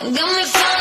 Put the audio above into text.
Got me.